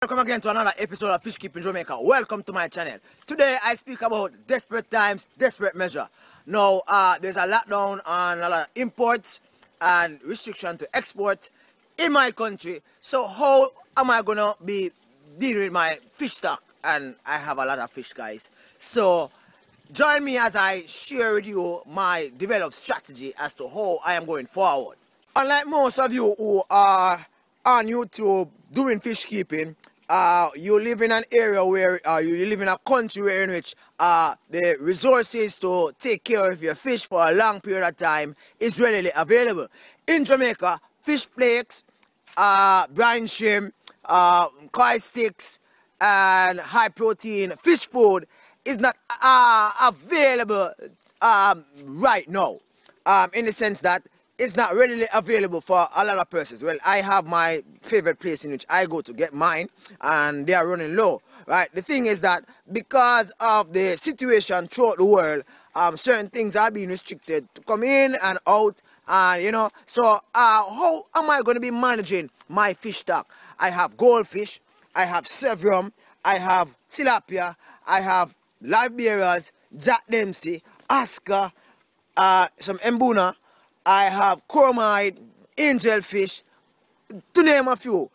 Welcome again to another episode of Fish Keeping Jamaica. Welcome to my channel. Today I speak about desperate times, desperate measure. Now, uh, there's a lockdown on a lot of imports and restriction to export in my country. So how am I gonna be dealing with my fish stock? And I have a lot of fish, guys. So join me as I share with you my developed strategy as to how I am going forward. Unlike most of you who are on YouTube doing fish keeping, uh, you live in an area where uh, you live in a country where in which uh, the resources to take care of your fish for a long period of time is readily available. In Jamaica, fish flakes, uh, brine shrimp, uh, koi sticks, and high protein fish food is not uh, available um, right now. Um, in the sense that it's not readily available for a lot of persons. Well, I have my favorite place in which I go to get mine, and they are running low. Right. The thing is that because of the situation throughout the world, um, certain things are being restricted to come in and out, and you know. So, uh, how am I going to be managing my fish stock? I have goldfish, I have severum, I have tilapia, I have live bearers, Jack Dempsey, Oscar, uh, some Mbuna. I have chromide, angelfish, to name a few.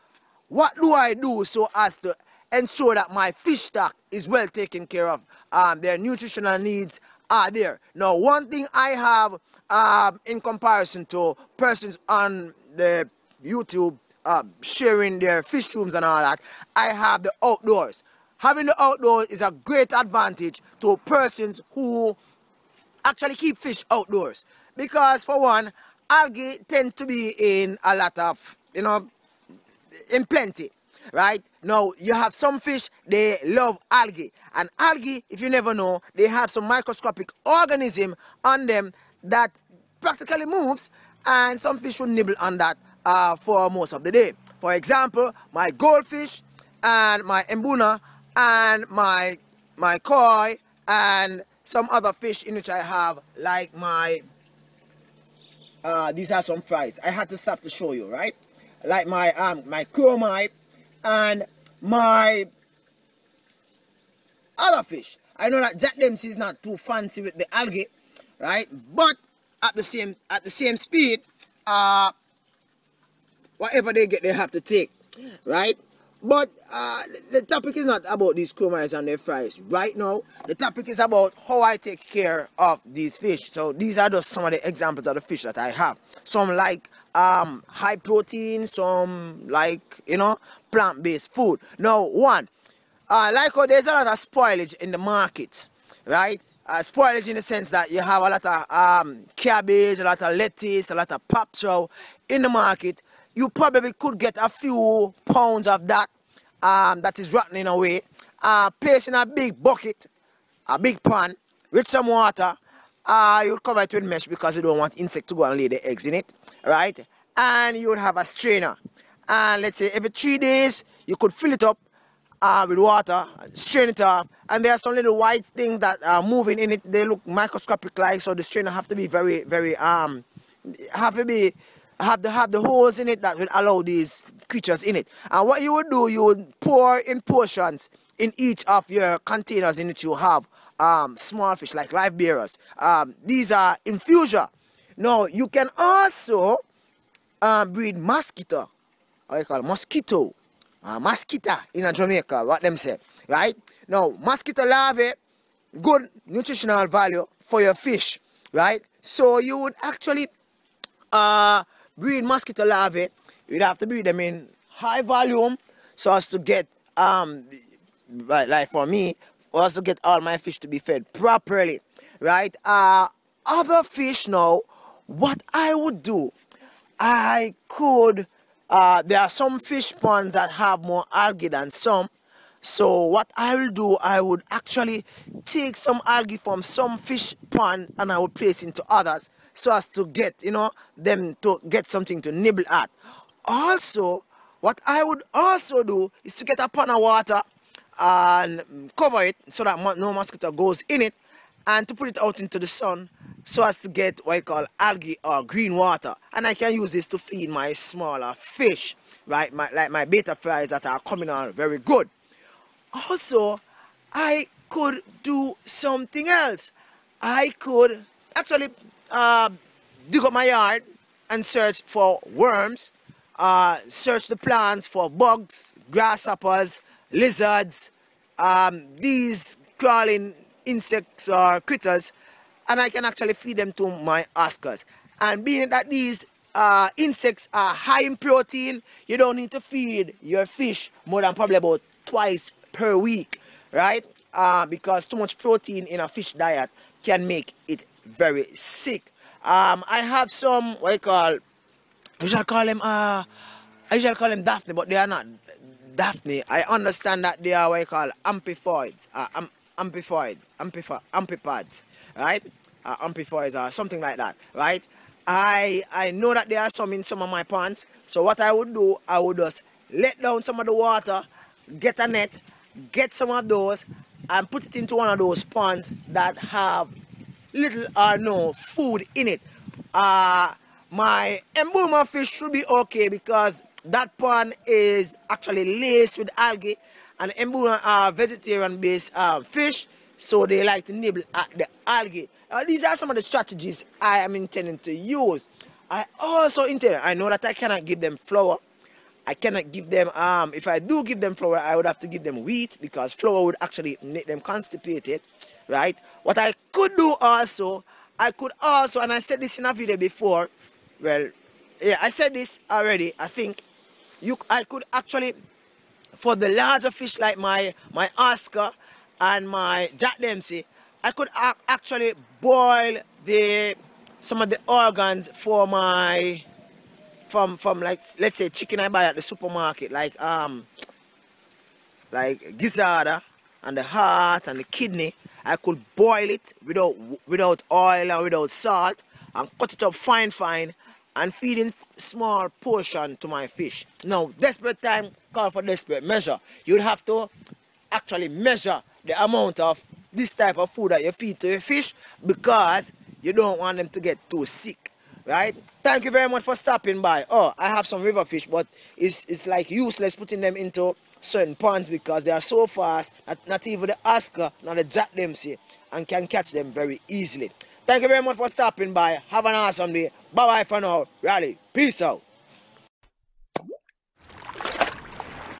What do I do so as to ensure that my fish stock is well taken care of? Um, their nutritional needs are there. Now, one thing I have um, in comparison to persons on the YouTube uh, sharing their fish rooms and all that, I have the outdoors. Having the outdoors is a great advantage to persons who actually keep fish outdoors. Because for one, algae tend to be in a lot of, you know, in plenty. Right? Now, you have some fish, they love algae. And algae, if you never know, they have some microscopic organism on them that practically moves. And some fish will nibble on that uh, for most of the day. For example, my goldfish and my Mbuna and my my koi and some other fish in which I have like my uh, these are some fries. I had to stop to show you right? Like my um my chromide and my other fish. I know that Jack Dempsey is not too fancy with the algae right? But at the same at the same speed uh whatever they get they have to take right but uh, the topic is not about these chromides and their fries right now. The topic is about how I take care of these fish. So these are just some of the examples of the fish that I have. Some like um, high protein, some like, you know, plant-based food. Now, one, uh, like how there's a lot of spoilage in the market, right? Uh, spoilage in the sense that you have a lot of um, cabbage, a lot of lettuce, a lot of pop in the market you probably could get a few pounds of that um, that is rotting away. Uh, place in a big bucket, a big pan with some water. Uh, you cover it with mesh because you don't want insect to go and lay the eggs in it, right? And you would have a strainer. And let's say every three days, you could fill it up uh, with water, strain it off, and there are some little white things that are moving in it. They look microscopic like, so the strainer have to be very, very, um, have to be have the have the holes in it that will allow these creatures in it. And what you would do, you would pour in portions in each of your containers in which you have um, small fish like live bearers. Um, these are infuser. Now you can also um, breed mosquito, or you call it mosquito, uh, mosquito in a Jamaica, what them say, right? Now mosquito larvae, good nutritional value for your fish, right? So you would actually uh, breed mosquito larvae, you'd have to breed them in high volume so as to get, um, right, like for me, for us to get all my fish to be fed properly, right? Uh, other fish now, what I would do, I could, uh, there are some fish ponds that have more algae than some, so what I will do, I would actually take some algae from some fish pond and I would place into others so as to get, you know, them to get something to nibble at. Also, what I would also do is to get a pan of water and cover it so that no mosquito goes in it and to put it out into the sun so as to get what I call algae or green water and I can use this to feed my smaller fish right? My, like my betta flies that are coming on very good. Also, I could do something else. I could actually uh, dig up my yard and search for worms, uh, search the plants for bugs, grasshoppers, lizards, um, these crawling insects or critters, and I can actually feed them to my Oscars. And being that these uh, insects are high in protein, you don't need to feed your fish more than probably about twice per week, right? Uh, because too much protein in a fish diet can make it very sick. Um, I have some, what I call, I shall call them, uh, I shall call them Daphnia, but they are not Daphnia. I understand that they are what I call amphipoids, uh, am, amphipoids, amphipods, right? Uh, amphipoids or something like that, right? I I know that there are some in some of my ponds. So what I would do, I would just let down some of the water, get a net, get some of those, and put it into one of those ponds that have little or no food in it. Uh, my Mbuna fish should be okay because that pond is actually laced with algae and Mbuna are vegetarian based uh, fish so they like to nibble at the algae. Uh, these are some of the strategies I am intending to use. I also intend, I know that I cannot give them flour. I cannot give them, um, if I do give them flour, I would have to give them wheat because flour would actually make them constipated, right? What I could do also, I could also, and I said this in a video before, well, yeah, I said this already, I think, you, I could actually, for the larger fish like my, my Oscar and my Jack Dempsey, I could actually boil the some of the organs for my from from like let's say chicken I buy at the supermarket like um like gizzard and the heart and the kidney I could boil it without without oil and without salt and cut it up fine fine and feed in small portion to my fish. Now desperate time call for desperate measure. You'd have to actually measure the amount of this type of food that you feed to your fish because you don't want them to get too sick right? Thank you very much for stopping by. Oh i have some river fish but it's it's like useless putting them into certain ponds because they are so fast that not even the oscar nor the jack dempsey and can catch them very easily. Thank you very much for stopping by. Have an awesome day. Bye bye for now. Rally. Peace out